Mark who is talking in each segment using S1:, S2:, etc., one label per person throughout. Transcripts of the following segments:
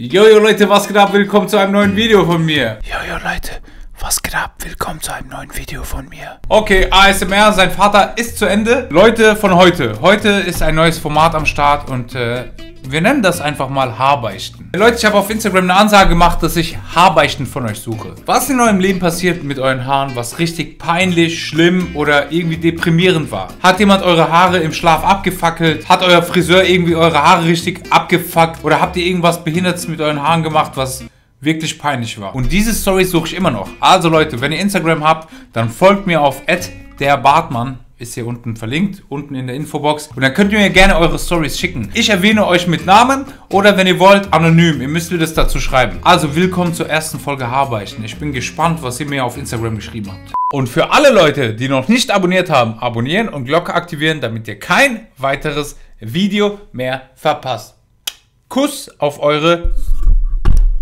S1: Jojo Leute, was geht ab? Willkommen zu einem neuen Video von mir.
S2: Jojo Leute, was geht ab? Willkommen zu einem neuen Video von mir.
S1: Okay, ASMR, sein Vater ist zu Ende. Leute von heute. Heute ist ein neues Format am Start und äh, wir nennen das einfach mal Haarbeichten. Leute, ich habe auf Instagram eine Ansage gemacht, dass ich Haarbeichten von euch suche. Was in eurem Leben passiert mit euren Haaren, was richtig peinlich, schlimm oder irgendwie deprimierend war? Hat jemand eure Haare im Schlaf abgefackelt? Hat euer Friseur irgendwie eure Haare richtig abgefuckt? Oder habt ihr irgendwas Behindertes mit euren Haaren gemacht, was wirklich peinlich war? Und diese Story suche ich immer noch. Also Leute, wenn ihr Instagram habt, dann folgt mir auf @derbartmann ist hier unten verlinkt, unten in der Infobox. Und dann könnt ihr mir gerne eure Stories schicken. Ich erwähne euch mit Namen oder wenn ihr wollt, anonym. Ihr müsst mir das dazu schreiben. Also willkommen zur ersten Folge Haarbeichten. Ich bin gespannt, was ihr mir auf Instagram geschrieben habt. Und für alle Leute, die noch nicht abonniert haben, abonnieren und Glocke aktivieren, damit ihr kein weiteres Video mehr verpasst. Kuss auf eure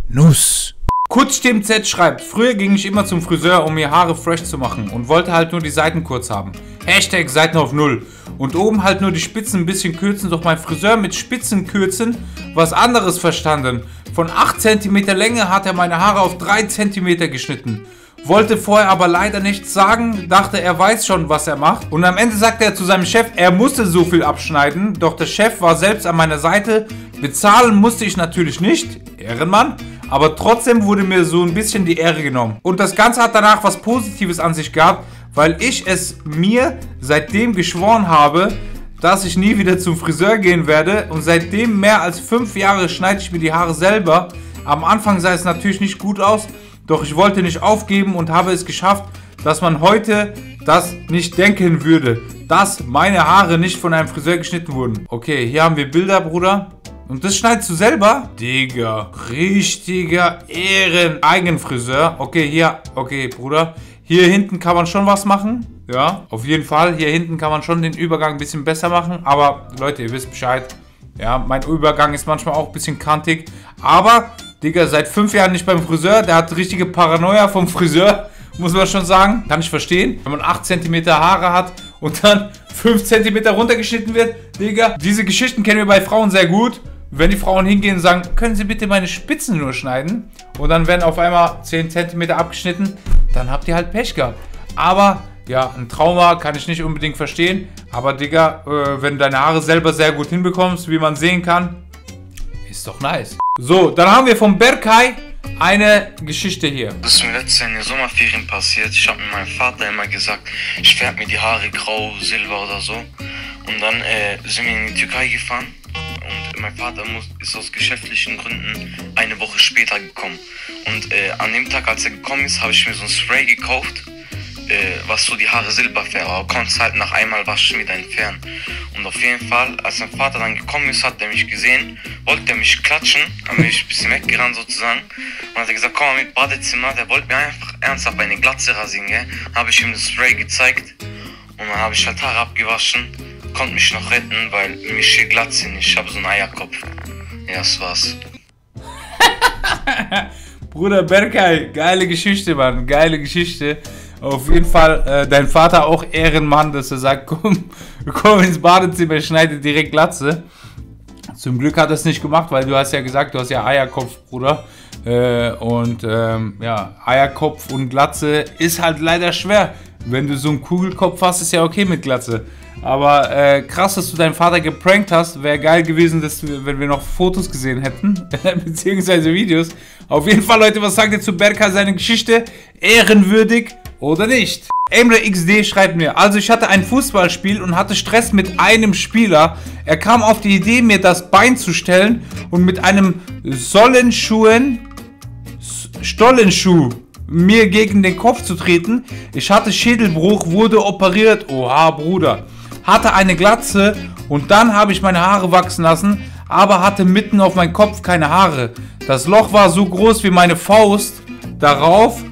S1: Nuss. KurzstimmZ schreibt, früher ging ich immer zum Friseur, um mir Haare fresh zu machen und wollte halt nur die Seiten kurz haben. Hashtag Seiten auf Null. Und oben halt nur die Spitzen ein bisschen kürzen, doch mein Friseur mit Spitzen kürzen, was anderes verstanden. Von 8 cm Länge hat er meine Haare auf 3 cm geschnitten. Wollte vorher aber leider nichts sagen, dachte er weiß schon, was er macht. Und am Ende sagte er zu seinem Chef, er musste so viel abschneiden, doch der Chef war selbst an meiner Seite. Bezahlen musste ich natürlich nicht, Ehrenmann. Aber trotzdem wurde mir so ein bisschen die Ehre genommen. Und das Ganze hat danach was Positives an sich gehabt, weil ich es mir seitdem geschworen habe, dass ich nie wieder zum Friseur gehen werde. Und seitdem mehr als fünf Jahre schneide ich mir die Haare selber. Am Anfang sah es natürlich nicht gut aus, doch ich wollte nicht aufgeben und habe es geschafft, dass man heute das nicht denken würde, dass meine Haare nicht von einem Friseur geschnitten wurden. Okay, hier haben wir Bilder, Bruder. Und das schneidest du selber? Digga, richtiger Ehren-Eigenfriseur. Okay, hier, okay, Bruder. Hier hinten kann man schon was machen. Ja, auf jeden Fall. Hier hinten kann man schon den Übergang ein bisschen besser machen. Aber Leute, ihr wisst Bescheid. Ja, mein Übergang ist manchmal auch ein bisschen kantig. Aber, Digga, seit fünf Jahren nicht beim Friseur. Der hat richtige Paranoia vom Friseur. Muss man schon sagen. Kann ich verstehen. Wenn man 8 cm Haare hat und dann 5 cm runtergeschnitten wird. Digga, diese Geschichten kennen wir bei Frauen sehr gut wenn die Frauen hingehen und sagen, können Sie bitte meine Spitzen nur schneiden und dann werden auf einmal 10 cm abgeschnitten, dann habt ihr halt Pech gehabt. Aber ja, ein Trauma kann ich nicht unbedingt verstehen, aber Digga, äh, wenn du deine Haare selber sehr gut hinbekommst, wie man sehen kann, ist doch nice. So, dann haben wir vom Berkay eine Geschichte hier.
S3: Das ist mir letztes Jahr in den Sommerferien passiert. Ich habe mit meinem Vater immer gesagt, ich färbe mir die Haare grau, silber oder so. Und dann äh, sind wir in die Türkei gefahren und mein Vater muss, ist aus geschäftlichen Gründen eine Woche später gekommen. Und äh, an dem Tag, als er gekommen ist, habe ich mir so ein Spray gekauft, äh, was so die Haare silber färbt. Aber konntest halt nach einmal waschen wieder entfernen. Und auf jeden Fall, als mein Vater dann gekommen ist, hat er mich gesehen, wollte er mich klatschen, bin ich ein bisschen weggerannt sozusagen. Und hat er gesagt, komm mal mit Badezimmer. Der wollte mir einfach ernsthaft eine Glatze rasieren, gell. Habe ich ihm das Spray gezeigt. Und dann habe ich halt Haare abgewaschen konnte mich noch retten, weil mich hier glatt sind. Ich habe so einen Eierkopf. Ja, das war's.
S1: Bruder Berkay, geile Geschichte, Mann. Geile Geschichte. Auf jeden Fall, äh, dein Vater auch Ehrenmann, dass er sagt, komm, komm ins Badezimmer, schneide direkt Glatze. Zum Glück hat er es nicht gemacht, weil du hast ja gesagt, du hast ja Eierkopf, Bruder. Äh, und ähm, ja, Eierkopf und Glatze ist halt leider schwer. Wenn du so einen Kugelkopf hast, ist ja okay mit Glatze. Aber äh, krass, dass du deinen Vater geprankt hast. Wäre geil gewesen, dass wir, wenn wir noch Fotos gesehen hätten. beziehungsweise Videos. Auf jeden Fall, Leute, was sagt ihr zu Berka seine Geschichte? Ehrenwürdig oder nicht? Emre XD schreibt mir, also ich hatte ein Fußballspiel und hatte Stress mit einem Spieler. Er kam auf die Idee, mir das Bein zu stellen und mit einem Sollenschuhen, Stollenschuh mir gegen den Kopf zu treten. Ich hatte Schädelbruch, wurde operiert. Oha, Bruder hatte eine Glatze und dann habe ich meine Haare wachsen lassen, aber hatte mitten auf meinem Kopf keine Haare. Das Loch war so groß wie meine Faust. Darauf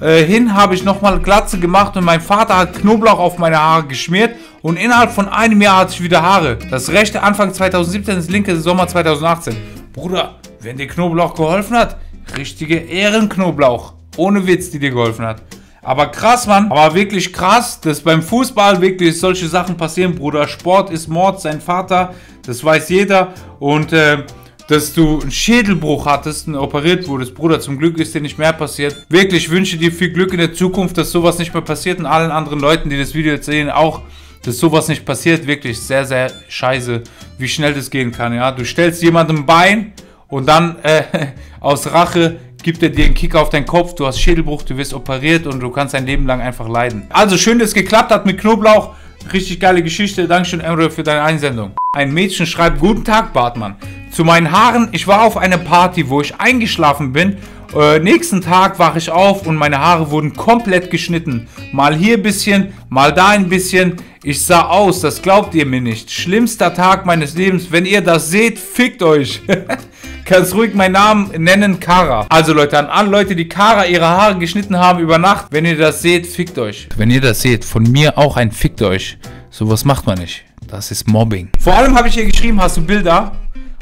S1: äh, hin habe ich nochmal Glatze gemacht und mein Vater hat Knoblauch auf meine Haare geschmiert und innerhalb von einem Jahr hatte ich wieder Haare. Das rechte Anfang 2017, das linke Sommer 2018. Bruder, wenn dir Knoblauch geholfen hat, richtige Ehrenknoblauch. Ohne Witz, die dir geholfen hat. Aber krass, Mann. Aber wirklich krass, dass beim Fußball wirklich solche Sachen passieren, Bruder. Sport ist Mord, sein Vater, das weiß jeder. Und äh, dass du einen Schädelbruch hattest und operiert wurdest. Bruder, zum Glück ist dir nicht mehr passiert. Wirklich, ich wünsche dir viel Glück in der Zukunft, dass sowas nicht mehr passiert und allen anderen Leuten, die das Video jetzt sehen, auch, dass sowas nicht passiert. Wirklich sehr, sehr scheiße, wie schnell das gehen kann, ja. Du stellst jemandem ein Bein und dann äh, aus Rache gibt er dir einen Kick auf deinen Kopf, du hast Schädelbruch, du wirst operiert und du kannst dein Leben lang einfach leiden. Also schön, dass es geklappt hat mit Knoblauch. Richtig geile Geschichte. Dankeschön, Emre, für deine Einsendung. Ein Mädchen schreibt, guten Tag, Bartmann. Zu meinen Haaren, ich war auf einer Party, wo ich eingeschlafen bin. Äh, nächsten Tag wache ich auf und meine Haare wurden komplett geschnitten. Mal hier ein bisschen, mal da ein bisschen. Ich sah aus, das glaubt ihr mir nicht. Schlimmster Tag meines Lebens. Wenn ihr das seht, fickt euch. Kannst ruhig meinen Namen nennen, Kara. Also Leute, an alle Leute, die Kara ihre Haare geschnitten haben über Nacht, wenn ihr das seht, fickt euch. Wenn ihr das seht, von mir auch ein fickt euch. Sowas macht man nicht. Das ist Mobbing. Vor allem habe ich ihr geschrieben, hast du Bilder?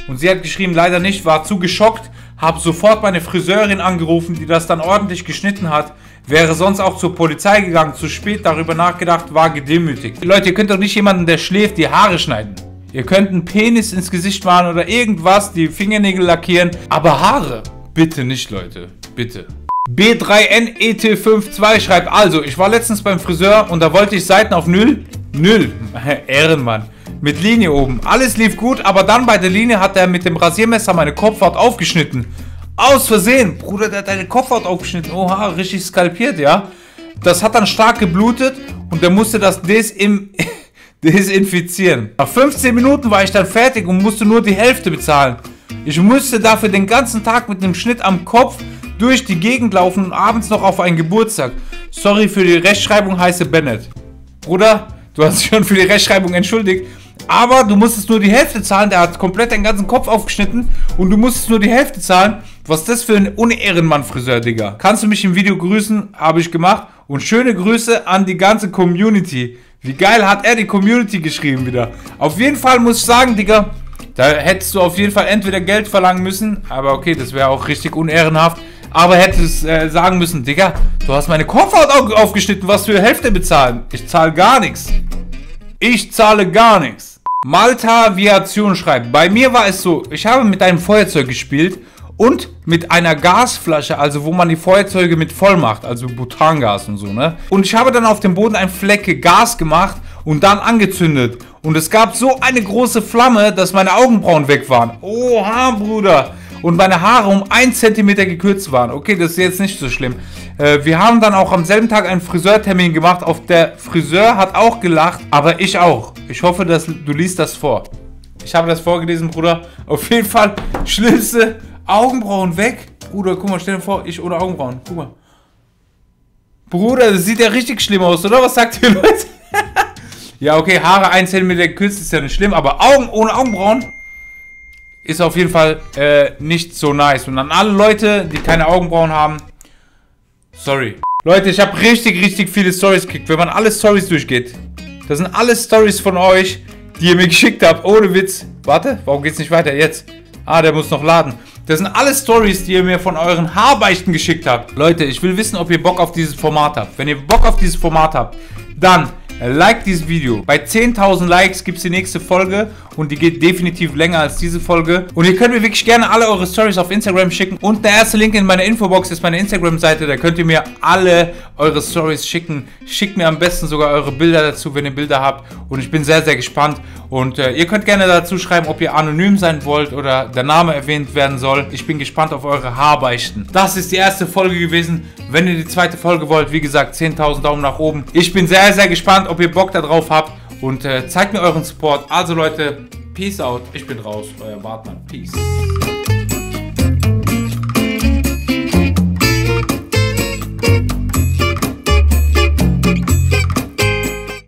S1: Und sie hat geschrieben, leider nicht, war zu geschockt, habe sofort meine Friseurin angerufen, die das dann ordentlich geschnitten hat. Wäre sonst auch zur Polizei gegangen, zu spät darüber nachgedacht, war gedemütigt. Leute, ihr könnt doch nicht jemanden, der schläft, die Haare schneiden. Ihr könnt einen Penis ins Gesicht machen oder irgendwas, die Fingernägel lackieren. Aber Haare, bitte nicht, Leute. Bitte. B3NET52 schreibt, also, ich war letztens beim Friseur und da wollte ich Seiten auf Null. Null. Ehrenmann. Mit Linie oben. Alles lief gut, aber dann bei der Linie hat er mit dem Rasiermesser meine Kopfhaut aufgeschnitten. Aus Versehen. Bruder, der hat deine Kopfhaut aufgeschnitten. Oha, richtig skalpiert, ja. Das hat dann stark geblutet und der musste das desim desinfizieren. Nach 15 Minuten war ich dann fertig und musste nur die Hälfte bezahlen. Ich musste dafür den ganzen Tag mit einem Schnitt am Kopf durch die Gegend laufen und abends noch auf einen Geburtstag. Sorry für die Rechtschreibung, heiße Bennett. Bruder, du hast dich schon für die Rechtschreibung entschuldigt. Aber du musstest nur die Hälfte zahlen. Der hat komplett deinen ganzen Kopf aufgeschnitten. Und du musstest nur die Hälfte zahlen. Was ist das für ein Unehrenmann-Friseur, Digga? Kannst du mich im Video grüßen? Habe ich gemacht. Und schöne Grüße an die ganze Community. Wie geil hat er die Community geschrieben wieder. Auf jeden Fall muss ich sagen, Digga, da hättest du auf jeden Fall entweder Geld verlangen müssen, aber okay, das wäre auch richtig unehrenhaft. Aber hättest äh, sagen müssen, Digga, du hast meine Kopfhaut aufgeschnitten, was für Hälfte bezahlen? Ich zahle gar nichts. Ich zahle gar nichts. Malta Aviation schreibt, bei mir war es so, ich habe mit einem Feuerzeug gespielt und mit einer Gasflasche, also wo man die Feuerzeuge mit voll macht, also Butangas und so, ne? Und ich habe dann auf dem Boden ein Flecke Gas gemacht und dann angezündet. Und es gab so eine große Flamme, dass meine Augenbrauen weg waren. Oha, Bruder. Und meine Haare um 1 cm gekürzt waren. Okay, das ist jetzt nicht so schlimm. Äh, wir haben dann auch am selben Tag einen Friseurtermin gemacht. Auf der Friseur hat auch gelacht, aber ich auch. Ich hoffe, dass du liest das vor. Ich habe das vorgelesen, Bruder. Auf jeden Fall, schlimmste Augenbrauen weg. Bruder, guck mal, stell dir vor, ich ohne Augenbrauen. Guck mal. Bruder, das sieht ja richtig schlimm aus, oder? Was sagt ihr, Leute? ja, okay, Haare 1 cm gekürzt ist ja nicht schlimm, aber Augen ohne Augenbrauen ist auf jeden Fall äh, nicht so nice. Und an alle Leute, die keine Augenbrauen haben, sorry. Leute, ich habe richtig, richtig viele Stories gekriegt. Wenn man alle Stories durchgeht, das sind alle Stories von euch, die ihr mir geschickt habt. Ohne Witz. Warte, warum geht's nicht weiter? Jetzt. Ah, der muss noch laden. Das sind alle Stories, die ihr mir von euren Haarbeichten geschickt habt. Leute, ich will wissen, ob ihr Bock auf dieses Format habt. Wenn ihr Bock auf dieses Format habt, dann Like dieses Video. Bei 10.000 Likes gibt es die nächste Folge und die geht definitiv länger als diese Folge. Und ihr könnt mir wirklich gerne alle eure Stories auf Instagram schicken. Und der erste Link in meiner Infobox ist meine Instagram-Seite. Da könnt ihr mir alle eure Stories schicken. Schickt mir am besten sogar eure Bilder dazu, wenn ihr Bilder habt. Und ich bin sehr, sehr gespannt. Und äh, ihr könnt gerne dazu schreiben, ob ihr anonym sein wollt oder der Name erwähnt werden soll. Ich bin gespannt auf eure Haarbeichten. Das ist die erste Folge gewesen. Wenn ihr die zweite Folge wollt, wie gesagt, 10.000 Daumen nach oben. Ich bin sehr, sehr gespannt, ob ihr Bock darauf habt. Und äh, zeigt mir euren Support. Also Leute, Peace out. Ich bin raus. Euer Bartmann. Peace.